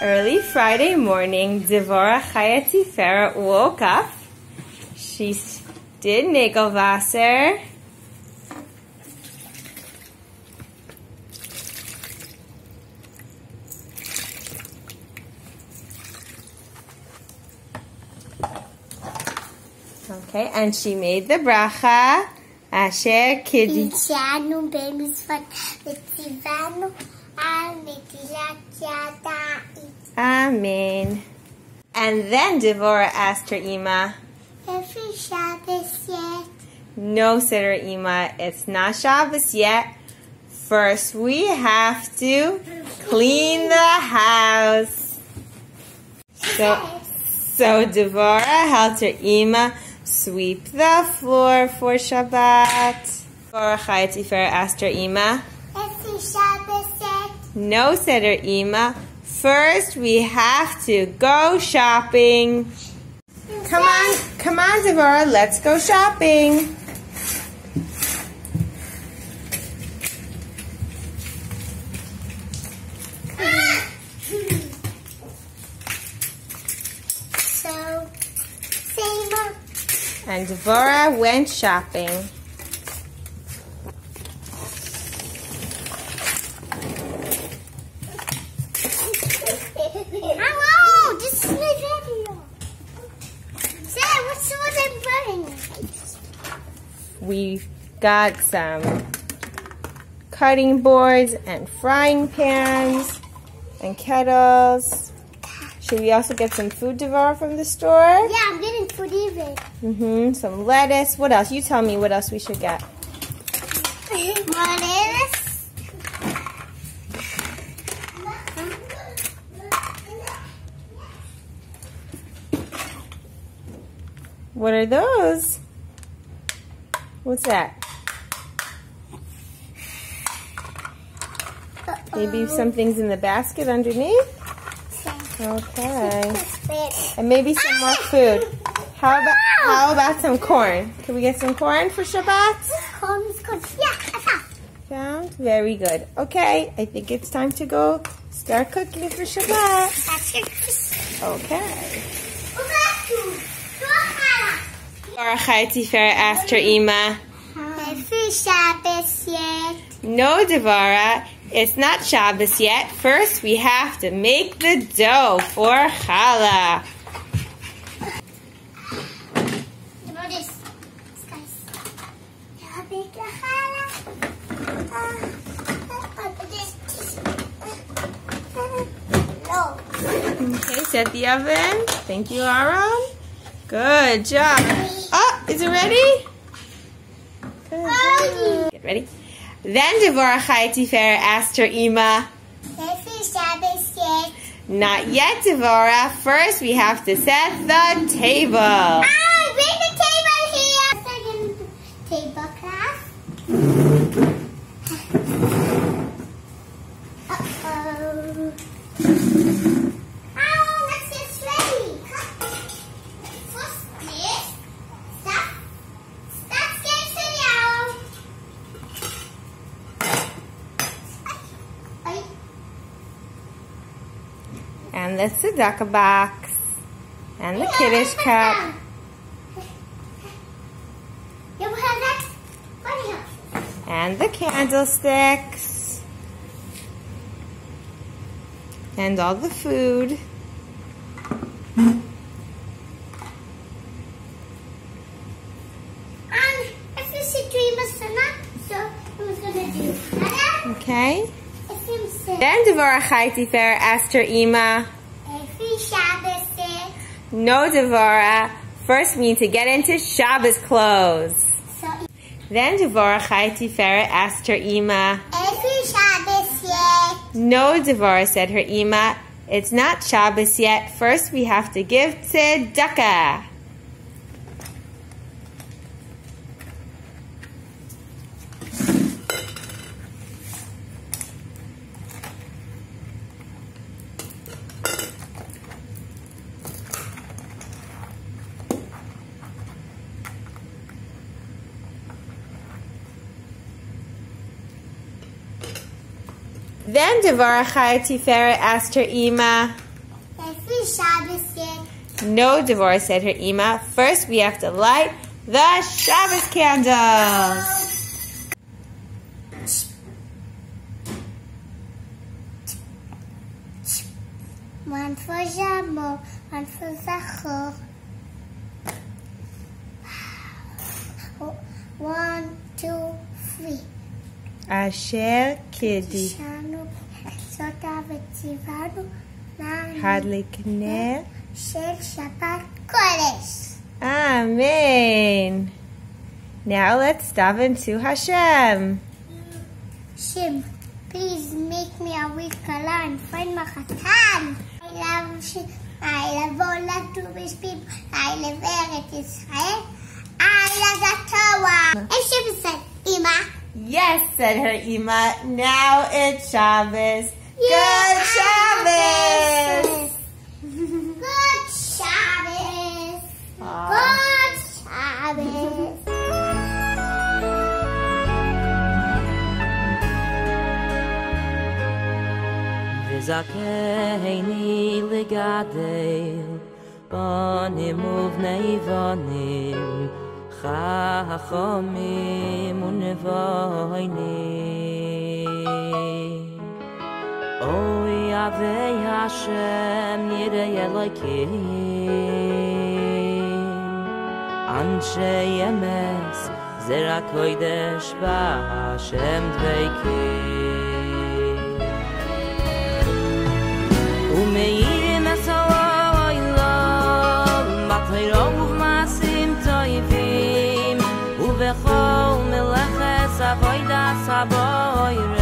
Early Friday morning, Devorah Chaya Tiferet woke up. She did Nagelwasser. Okay, and she made the bracha. Asher Kiddi. Itianu babies for Amen. And then Devorah asked her Ima. it Shabbos yet? No, said her Ima. It's not Shabbos yet. First, we have to clean the house. So, so Devorah helped her Ima sweep the floor for Shabbat. Devorah Chayat asked her Ima. it Shabbos no, said her Ima. First, we have to go shopping. Come on, come on, Devorah, let's go shopping. So. And Devorah went shopping. Hello, this is my video. Sam, what's what I'm burning? We got some cutting boards and frying pans and kettles. Should we also get some food, Devorah, from the store? Yeah, I'm getting food even. Mm-hmm. Some lettuce. What else? You tell me what else we should get. What is? What are those? What's that? Maybe something's in the basket underneath? Okay. And maybe some more food. How about how about some corn? Can we get some corn for Shabbat? Corn is good. Yeah, I found. Found? Very good. Okay, I think it's time to go start cooking for Shabbat. That's your Okay. Go back to Tiferet asked her Ima, Shabbos yet. No, Devorah, it's not Shabbos yet. First, we have to make the dough for challah. About this. Guys. Yeah, big challah. No. Okay, set the oven. Thank you, Aaron. Good job. Is it ready? Good. Get ready. Then Devorah Chaya Tiferet asked her Ima, Every Shabbos yet. Not yet, Devorah. First, we have to set the table. Ah, bring the table here. Second tablecloth. Uh-oh. Oh, let's get ready. First this. Stop. Let's get ready now. Ay. And the tzedakah box. And the kiddush cup. You have that? Funny house. And the candlesticks. And all the food. And if you see three masana, so I No, Devorah. First, we need to get into Shabbos clothes. so Then Devorah Chaya Tiferet asked her Ima, every Shabbos, yeah. No, Devorah said her Ima. It's not Shabbos yet. First, we have to give tzedakah. Then Devorah Tiferet asked her Ima. No, Devorah said her Ima. First, we have to light the Shabbos candles. One for Shamor, one for Zachor. One, two, three. Asher Kiddi sotavetivado na Hadlikne Shel Shabbat Kodesh. Amen. Now let's dive into Hashem. Shem, please make me a weak and find my hatan. I love Shem. I love all the Jewish people. I love Eretz Israel. I love the Torah. And Shem said, Ima. Yes, said her Ima. Now it's Shabbos. Good Shabbos. Good Shabbos. Aw. Good Shabbos. וזכני לגדל בנים ובני בנים חכמים ונבונים אוי אבי השם ירא אלוקים אנשי אמס זרע קוידש בהשם דבקים ומאירים אסוי לו בתירו ובמעשים טובים ובכל מלאכת אבוידס הבוירה